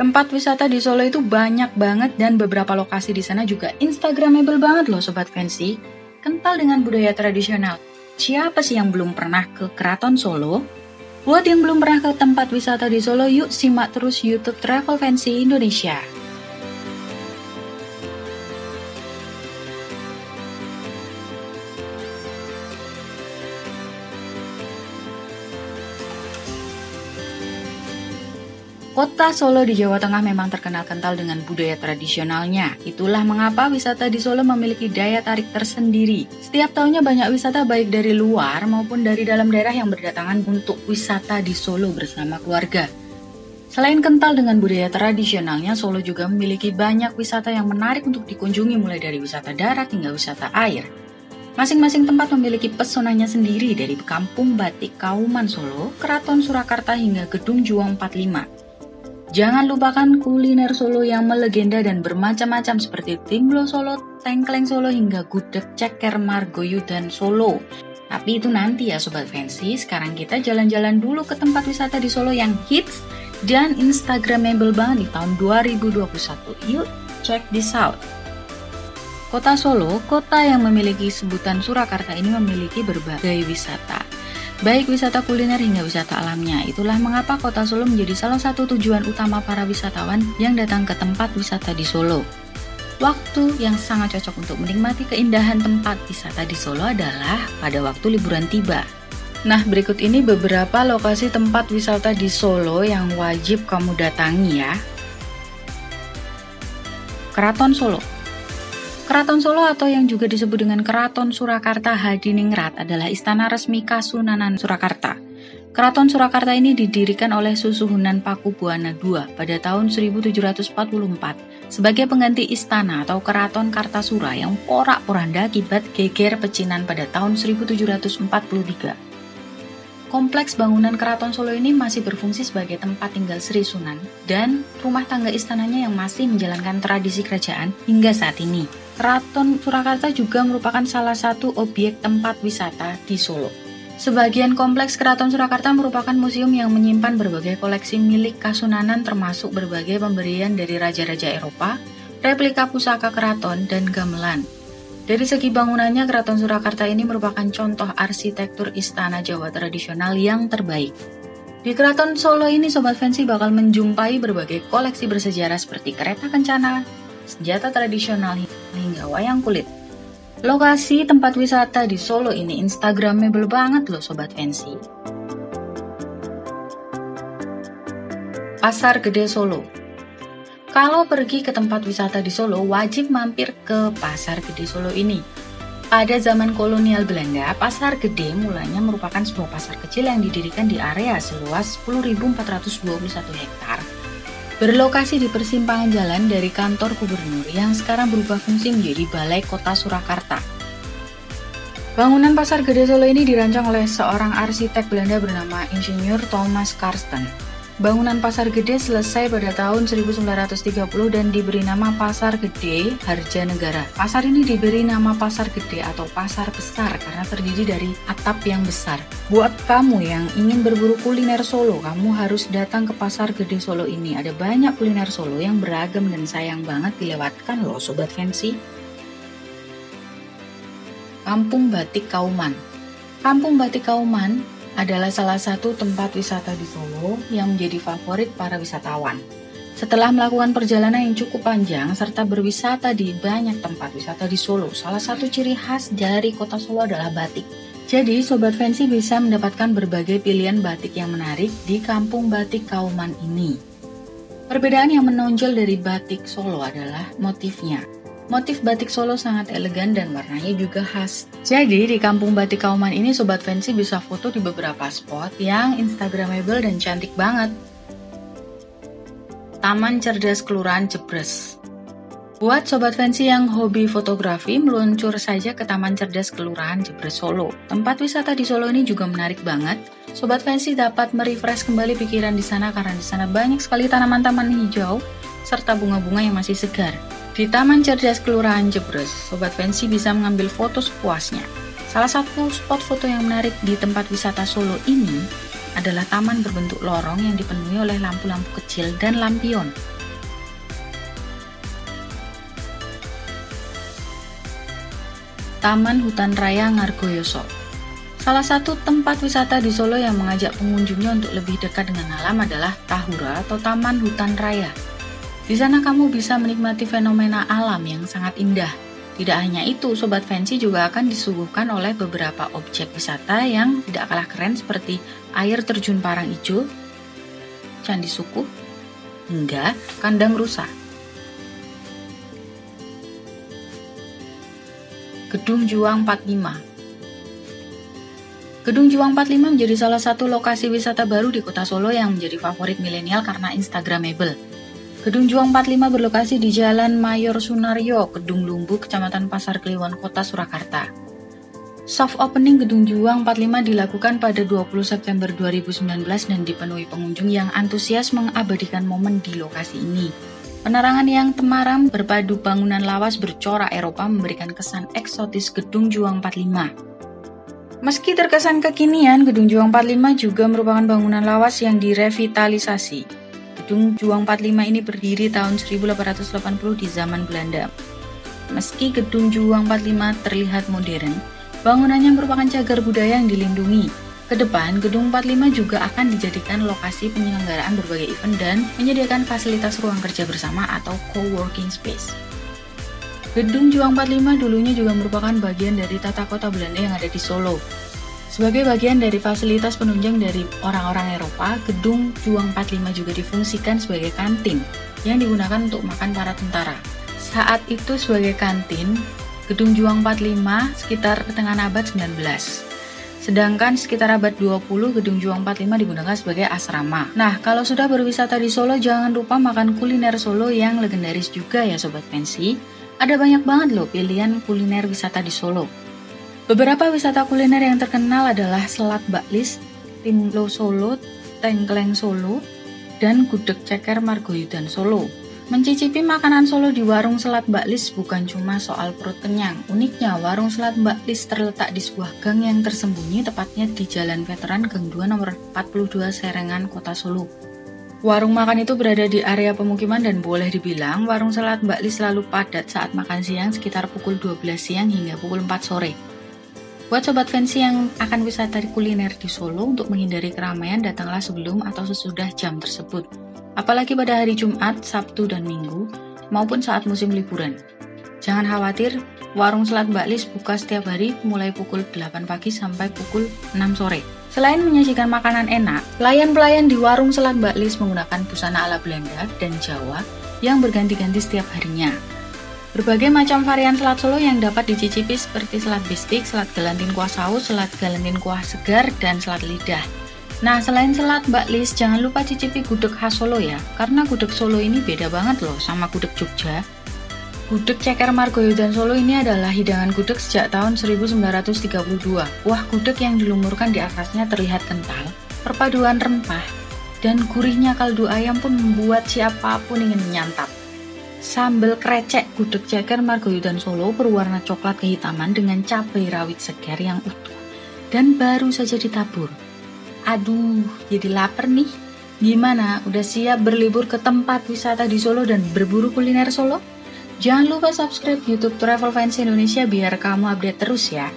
Tempat wisata di Solo itu banyak banget dan beberapa lokasi di sana juga instagramable banget loh sobat fancy. Kental dengan budaya tradisional. Siapa sih yang belum pernah ke Keraton Solo? Buat yang belum pernah ke tempat wisata di Solo, yuk simak terus YouTube Travel Fancy Indonesia. Kota Solo di Jawa Tengah memang terkenal kental dengan budaya tradisionalnya. Itulah mengapa wisata di Solo memiliki daya tarik tersendiri. Setiap tahunnya banyak wisata baik dari luar maupun dari dalam daerah yang berdatangan untuk wisata di Solo bersama keluarga. Selain kental dengan budaya tradisionalnya, Solo juga memiliki banyak wisata yang menarik untuk dikunjungi mulai dari wisata darat hingga wisata air. Masing-masing tempat memiliki pesonanya sendiri dari Kampung Batik Kauman Solo, Keraton Surakarta hingga Gedung Juang 45. Jangan lupakan kuliner Solo yang melegenda dan bermacam-macam seperti Timlo Solo, Tengkleng Solo hingga gudeg ceker Margoyu dan Solo. Tapi itu nanti ya Sobat Fancy, sekarang kita jalan-jalan dulu ke tempat wisata di Solo yang hits dan instagramable banget di tahun 2021. Yuk, check this out. Kota Solo, kota yang memiliki sebutan Surakarta ini memiliki berbagai wisata baik wisata kuliner hingga wisata alamnya. Itulah mengapa kota Solo menjadi salah satu tujuan utama para wisatawan yang datang ke tempat wisata di Solo. Waktu yang sangat cocok untuk menikmati keindahan tempat wisata di Solo adalah pada waktu liburan tiba. Nah, berikut ini beberapa lokasi tempat wisata di Solo yang wajib kamu datangi ya. Keraton Solo Keraton Solo atau yang juga disebut dengan Keraton Surakarta Hadiningrat adalah istana resmi Kasunanan Surakarta. Keraton Surakarta ini didirikan oleh Susuhunan Pakubuwana II pada tahun 1744 sebagai pengganti istana atau Keraton Kartasura yang porak-poranda akibat geger pecinan pada tahun 1743. Kompleks bangunan Keraton Solo ini masih berfungsi sebagai tempat tinggal Sri Sunan dan rumah tangga istananya yang masih menjalankan tradisi kerajaan hingga saat ini. Keraton Surakarta juga merupakan salah satu objek tempat wisata di Solo. Sebagian kompleks Keraton Surakarta merupakan museum yang menyimpan berbagai koleksi milik Kasunanan termasuk berbagai pemberian dari raja-raja Eropa, replika pusaka keraton, dan gamelan. Dari segi bangunannya, Keraton Surakarta ini merupakan contoh arsitektur istana Jawa tradisional yang terbaik. Di Keraton Solo ini, Sobat Fancy bakal menjumpai berbagai koleksi bersejarah seperti kereta kencana, senjata tradisional, hingga wayang kulit. Lokasi tempat wisata di Solo ini instagramable banget loh Sobat Fancy. Pasar Gede Solo kalau pergi ke tempat wisata di Solo, wajib mampir ke Pasar Gede Solo ini. Pada zaman kolonial Belanda, Pasar Gede mulanya merupakan sebuah pasar kecil yang didirikan di area seluas 10.421 hektar. Berlokasi di persimpangan jalan dari kantor gubernur yang sekarang berubah fungsi menjadi Balai Kota Surakarta. Bangunan Pasar Gede Solo ini dirancang oleh seorang arsitek Belanda bernama Insinyur Thomas Karsten. Bangunan Pasar Gede selesai pada tahun 1930 dan diberi nama Pasar Gede Harja Negara. Pasar ini diberi nama Pasar Gede atau Pasar Besar karena terdiri dari atap yang besar. Buat kamu yang ingin berburu kuliner Solo, kamu harus datang ke Pasar Gede Solo ini. Ada banyak kuliner Solo yang beragam dan sayang banget dilewatkan loh Sobat Fancy. Kampung Batik Kauman Kampung Batik Kauman adalah salah satu tempat wisata di Solo yang menjadi favorit para wisatawan. Setelah melakukan perjalanan yang cukup panjang serta berwisata di banyak tempat wisata di Solo, salah satu ciri khas dari kota Solo adalah batik. Jadi, Sobat Fancy bisa mendapatkan berbagai pilihan batik yang menarik di Kampung Batik Kauman ini. Perbedaan yang menonjol dari batik Solo adalah motifnya. Motif batik Solo sangat elegan dan warnanya juga khas. Jadi di kampung batik Kauman ini Sobat Fancy bisa foto di beberapa spot yang instagramable dan cantik banget. Taman Cerdas Kelurahan Jebres Buat Sobat Fancy yang hobi fotografi, meluncur saja ke Taman Cerdas Kelurahan Jebres Solo. Tempat wisata di Solo ini juga menarik banget. Sobat Fancy dapat merefresh kembali pikiran di sana karena di sana banyak sekali tanaman-taman hijau serta bunga-bunga yang masih segar. Di Taman Cerdas Kelurahan Jebres, Sobat Fancy bisa mengambil foto sepuasnya. Salah satu spot foto yang menarik di tempat wisata Solo ini adalah taman berbentuk lorong yang dipenuhi oleh lampu-lampu kecil dan lampion. Taman Hutan Raya Ngargoyoso Salah satu tempat wisata di Solo yang mengajak pengunjungnya untuk lebih dekat dengan alam adalah Tahura atau Taman Hutan Raya. Di sana kamu bisa menikmati fenomena alam yang sangat indah. Tidak hanya itu, Sobat Fancy juga akan disuguhkan oleh beberapa objek wisata yang tidak kalah keren seperti air terjun Parang Ijo, Candi Suku, hingga kandang rusa. Gedung Juang 45 Gedung Juang 45 menjadi salah satu lokasi wisata baru di kota Solo yang menjadi favorit milenial karena Instagramable. Gedung Juang 45 berlokasi di Jalan Mayor Sunario, Gedung Lumbu, Kecamatan Pasar Kliwon, Kota Surakarta. Soft opening Gedung Juang 45 dilakukan pada 20 September 2019 dan dipenuhi pengunjung yang antusias mengabadikan momen di lokasi ini. Penerangan yang temaram berpadu bangunan lawas bercorak Eropa memberikan kesan eksotis Gedung Juang 45. Meski terkesan kekinian, Gedung Juang 45 juga merupakan bangunan lawas yang direvitalisasi. Gedung Juang 45 ini berdiri tahun 1880 di zaman Belanda. Meski Gedung Juang 45 terlihat modern, bangunannya merupakan cagar budaya yang dilindungi. Ke depan, Gedung 45 juga akan dijadikan lokasi penyelenggaraan berbagai event dan menyediakan fasilitas ruang kerja bersama atau co-working space. Gedung Juang 45 dulunya juga merupakan bagian dari tata kota Belanda yang ada di Solo. Sebagai bagian dari fasilitas penunjang dari orang-orang Eropa, Gedung Juang 45 juga difungsikan sebagai kantin yang digunakan untuk makan para tentara. Saat itu sebagai kantin, Gedung Juang 45 sekitar pertengahan abad 19. Sedangkan sekitar abad 20, Gedung Juang 45 digunakan sebagai asrama. Nah, kalau sudah berwisata di Solo, jangan lupa makan kuliner Solo yang legendaris juga ya Sobat Pensi. Ada banyak banget loh pilihan kuliner wisata di Solo. Beberapa wisata kuliner yang terkenal adalah Selat Baklis, Timlo Solo, Tengkleng Solo, dan Gudeg Ceker Margoyudan Solo. Mencicipi makanan Solo di warung Selat Baklis bukan cuma soal perut kenyang. Uniknya, warung Selat Baklis terletak di sebuah gang yang tersembunyi tepatnya di Jalan Veteran Gang 2 nomor 42 Serengan, Kota Solo. Warung makan itu berada di area pemukiman dan boleh dibilang warung selat Mbak Li selalu padat saat makan siang sekitar pukul 12 siang hingga pukul 4 sore. Buat sobat fancy yang akan wisata kuliner di Solo untuk menghindari keramaian datanglah sebelum atau sesudah jam tersebut. Apalagi pada hari Jumat, Sabtu, dan Minggu maupun saat musim liburan. Jangan khawatir, warung selat Mbak Lis buka setiap hari mulai pukul 8 pagi sampai pukul 6 sore. Selain menyajikan makanan enak, pelayan-pelayan di warung selat Mbak Lis menggunakan busana ala Belanda dan Jawa yang berganti-ganti setiap harinya. Berbagai macam varian selat Solo yang dapat dicicipi seperti selat bistik, selat galantin kuah saus, selat galantin kuah segar, dan selat lidah. Nah, selain selat Mbak Lis, jangan lupa cicipi gudeg khas Solo ya, karena gudeg Solo ini beda banget loh sama gudeg Jogja. Gudeg Ceker Margoyo Solo ini adalah hidangan gudeg sejak tahun 1932. Kuah gudeg yang dilumurkan di atasnya terlihat kental, perpaduan rempah, dan gurihnya kaldu ayam pun membuat siapa pun ingin menyantap. Sambal krecek gudeg ceker Margoyo Solo berwarna coklat kehitaman dengan cabai rawit segar yang utuh dan baru saja ditabur. Aduh, jadi lapar nih. Gimana? Udah siap berlibur ke tempat wisata di Solo dan berburu kuliner Solo? Jangan lupa subscribe YouTube Travel Fans Indonesia biar kamu update terus ya.